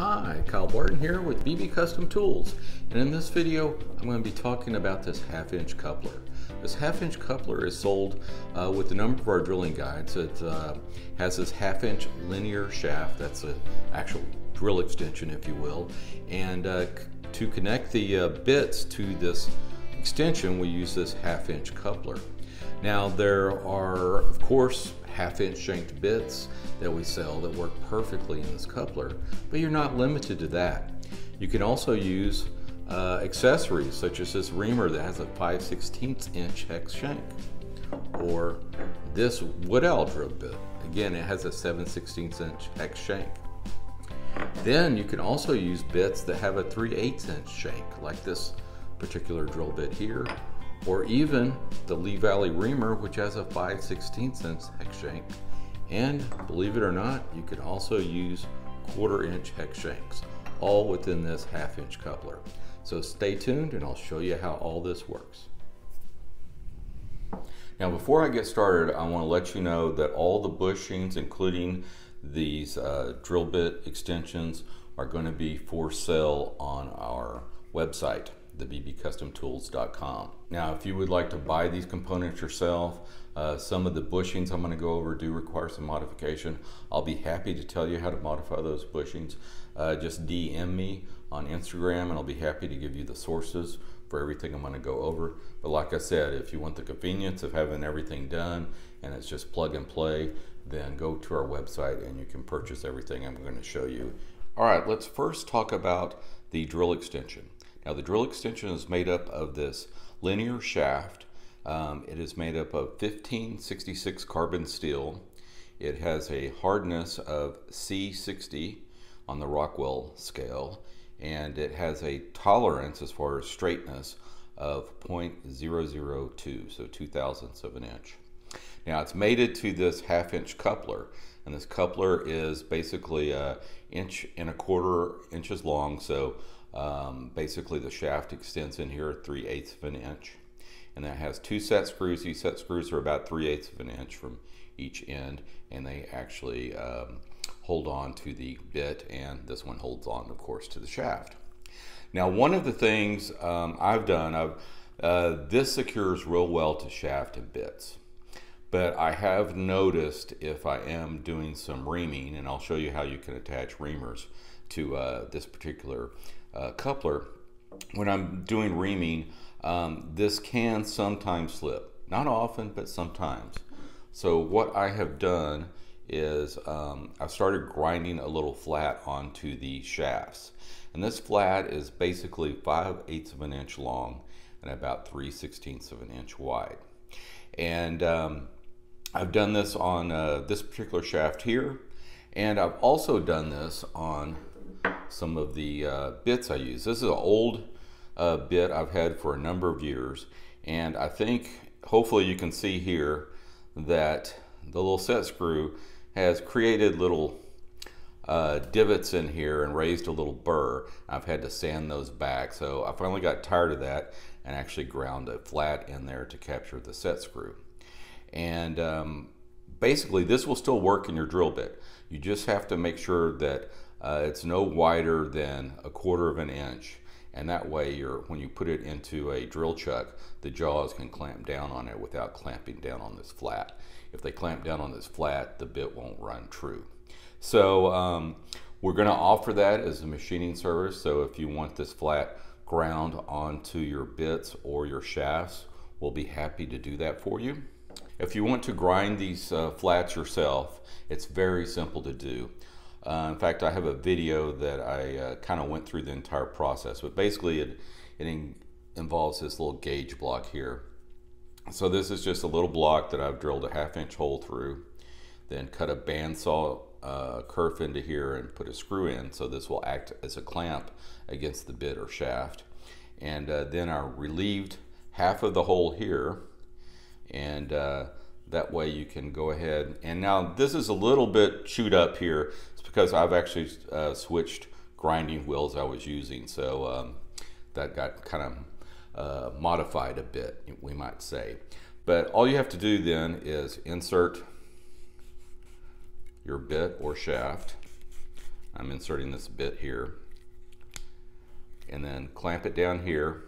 Hi, Kyle Barton here with BB Custom Tools and in this video I'm going to be talking about this half inch coupler. This half inch coupler is sold uh, with a number of our drilling guides. It uh, has this half inch linear shaft, that's an actual drill extension if you will, and uh, to connect the uh, bits to this extension we use this half inch coupler. Now there are of course half inch shanked bits that we sell that work perfectly in this coupler, but you're not limited to that. You can also use uh, accessories such as this reamer that has a 5 16 inch hex shank or this wood drill bit. Again, it has a 7 16 inch hex shank. Then you can also use bits that have a 3 8 inch shank like this particular drill bit here or even the Lee Valley Reamer, which has a 5 16 inch hex shank. And believe it or not, you can also use quarter inch hex shanks, all within this half inch coupler. So stay tuned and I'll show you how all this works. Now before I get started, I want to let you know that all the bushings, including these uh, drill bit extensions, are going to be for sale on our website thebbcustomtools.com. Now, if you would like to buy these components yourself, uh, some of the bushings I'm going to go over do require some modification. I'll be happy to tell you how to modify those bushings. Uh, just DM me on Instagram and I'll be happy to give you the sources for everything I'm going to go over. But like I said, if you want the convenience of having everything done and it's just plug and play, then go to our website and you can purchase everything I'm going to show you. All right, let's first talk about the drill extension. Now the drill extension is made up of this linear shaft. Um, it is made up of 1566 carbon steel. It has a hardness of C60 on the Rockwell scale and it has a tolerance as far as straightness of 0.002, so two thousandths of an inch. Now it's mated to this half inch coupler and this coupler is basically a inch and a quarter inches long so um, basically the shaft extends in here 3 eighths of an inch and that has two set screws. These set screws are about 3 eighths of an inch from each end and they actually um, hold on to the bit and this one holds on of course to the shaft. Now one of the things um, I've done, I've, uh, this secures real well to shaft and bits. But I have noticed if I am doing some reaming, and I'll show you how you can attach reamers to uh, this particular uh, coupler, when I'm doing reaming, um, this can sometimes slip. Not often, but sometimes. So what I have done is um, I started grinding a little flat onto the shafts. And this flat is basically 5 eighths of an inch long and about 3 sixteenths of an inch wide. And um, I've done this on uh, this particular shaft here. And I've also done this on some of the uh, bits I use. This is an old uh, bit I've had for a number of years and I think hopefully you can see here that the little set screw has created little uh, divots in here and raised a little burr. I've had to sand those back so I finally got tired of that and actually ground a flat in there to capture the set screw. And um, basically this will still work in your drill bit. You just have to make sure that uh, it's no wider than a quarter of an inch. And that way you're when you put it into a drill chuck the jaws can clamp down on it without clamping down on this flat. If they clamp down on this flat the bit won't run true. So um, we're going to offer that as a machining service. So if you want this flat ground onto your bits or your shafts we'll be happy to do that for you. If you want to grind these uh, flats yourself it's very simple to do uh, in fact, I have a video that I uh, kind of went through the entire process, but basically it, it in, involves this little gauge block here. So this is just a little block that I've drilled a half inch hole through, then cut a bandsaw uh, kerf into here and put a screw in so this will act as a clamp against the bit or shaft. And uh, then I relieved half of the hole here and uh, that way you can go ahead and now this is a little bit chewed up here It's because I've actually uh, switched grinding wheels I was using. So um, that got kind of uh, modified a bit, we might say. But all you have to do then is insert your bit or shaft. I'm inserting this bit here and then clamp it down here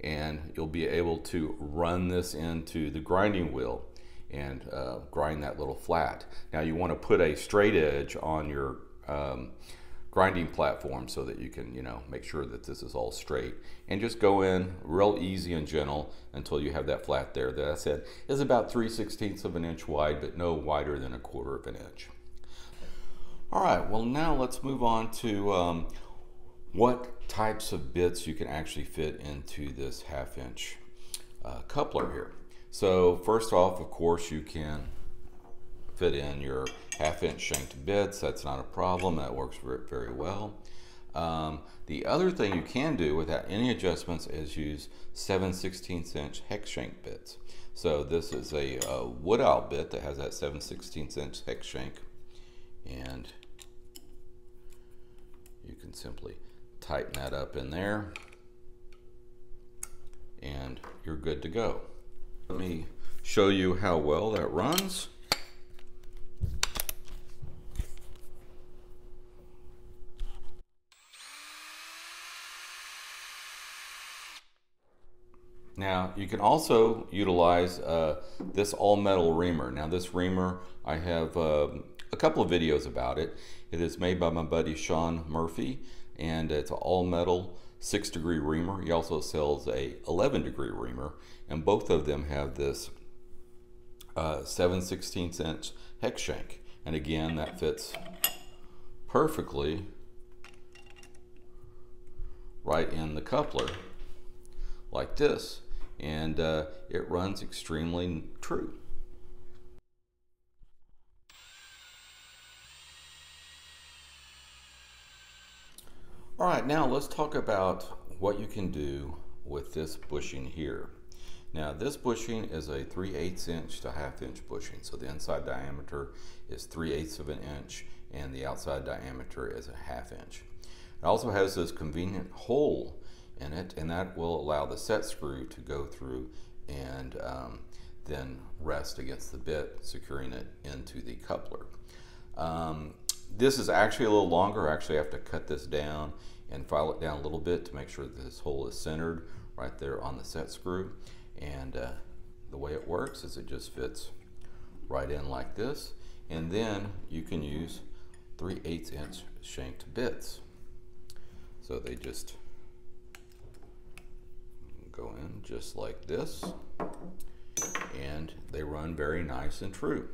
and you'll be able to run this into the grinding wheel and uh, grind that little flat. Now you want to put a straight edge on your um, grinding platform so that you can, you know, make sure that this is all straight. And just go in real easy and gentle until you have that flat there that I said is about 3 sixteenths of an inch wide, but no wider than a quarter of an inch. All right, well now let's move on to um, what types of bits you can actually fit into this half inch uh, coupler here. So first off, of course, you can fit in your half inch shanked bits. That's not a problem. That works very well. Um, the other thing you can do without any adjustments is use 7 16 inch hex shank bits. So this is a, a Wood Owl bit that has that 7 16 inch hex shank and you can simply tighten that up in there and you're good to go. Let me show you how well that runs. Now you can also utilize uh, this all metal reamer. Now this reamer, I have uh, a couple of videos about it. It is made by my buddy Sean Murphy and it's all metal six degree reamer. He also sells a 11 degree reamer and both of them have this uh, 7 16 inch hex shank. And again, that fits perfectly right in the coupler like this and uh, it runs extremely true. All right, now let's talk about what you can do with this bushing here. Now this bushing is a 3 8 inch to half inch bushing. So the inside diameter is 3 8 of an inch and the outside diameter is a half inch. It also has this convenient hole in it and that will allow the set screw to go through and um, then rest against the bit securing it into the coupler. Um, this is actually a little longer. I actually have to cut this down and file it down a little bit to make sure that this hole is centered right there on the set screw. And uh, the way it works is it just fits right in like this. And then you can use 3 8 inch shanked bits. So they just go in just like this and they run very nice and true.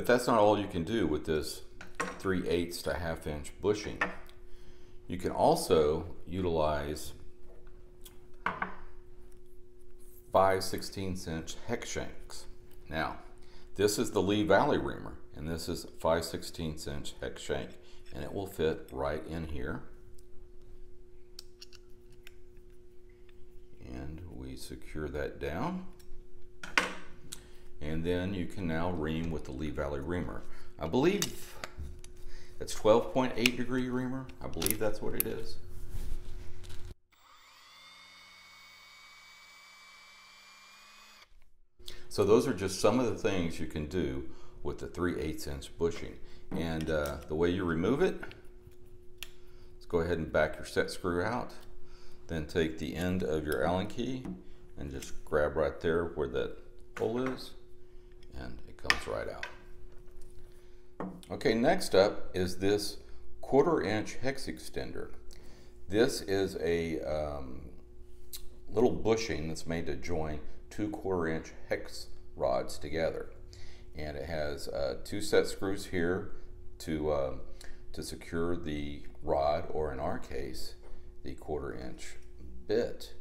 But that's not all you can do with this 3 eighths to half inch bushing. You can also utilize 5 16 inch hex shanks. Now, this is the Lee Valley reamer, and this is 5 16 inch hex shank and it will fit right in here. And we secure that down. And then you can now ream with the Lee Valley reamer. I believe it's 12.8 degree reamer. I believe that's what it is. So those are just some of the things you can do with the 3 8 inch bushing. And uh, the way you remove it, let's go ahead and back your set screw out. Then take the end of your Allen key and just grab right there where that hole is and it comes right out. Okay, next up is this quarter inch hex extender. This is a um, little bushing that's made to join two quarter inch hex rods together and it has uh, two set screws here to uh, to secure the rod or in our case the quarter inch bit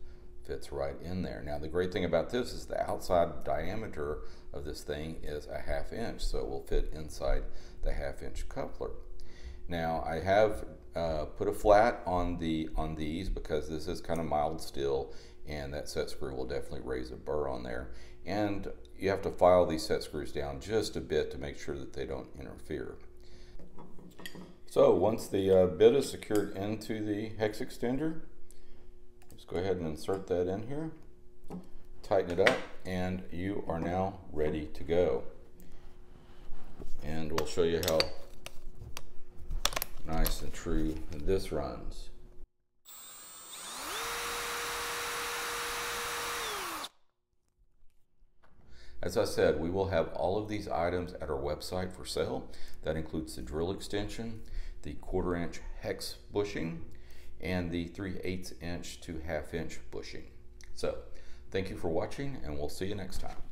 fits right in there now the great thing about this is the outside diameter of this thing is a half inch so it will fit inside the half inch coupler now I have uh, put a flat on the on these because this is kind of mild steel and that set screw will definitely raise a burr on there and you have to file these set screws down just a bit to make sure that they don't interfere. So once the uh, bit is secured into the hex extender, just go ahead and insert that in here. Tighten it up, and you are now ready to go. And we'll show you how nice and true this runs. As I said, we will have all of these items at our website for sale. That includes the drill extension, the quarter inch hex bushing, and the 3 8 inch to half inch bushing. So, thank you for watching, and we'll see you next time.